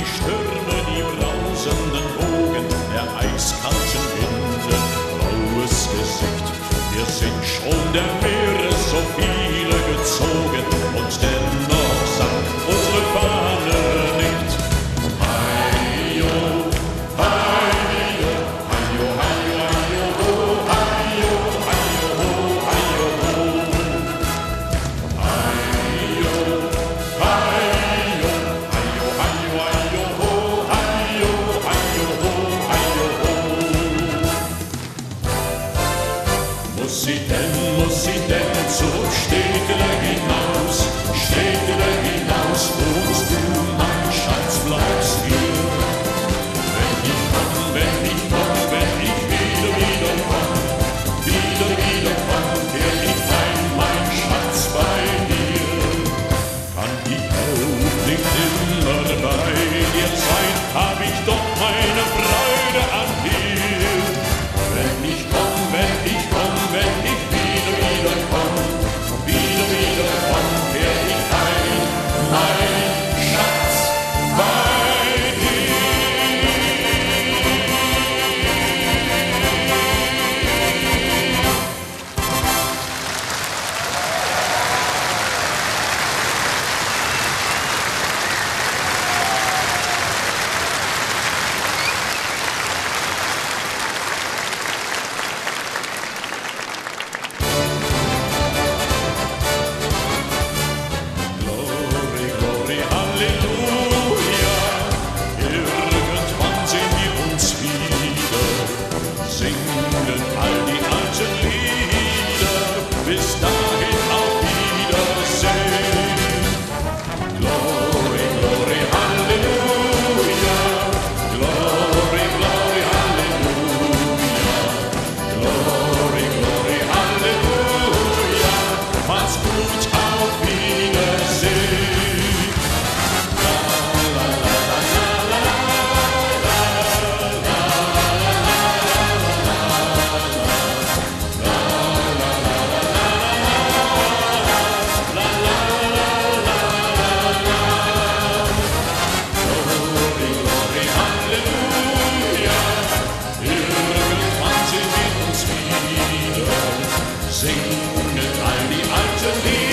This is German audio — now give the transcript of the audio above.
die Stürme, die brausenden Bogen der Eis. muss ich denn, muss ich denn zurück, steht er hinaus, steht er hinaus. singen all die alten Lieder.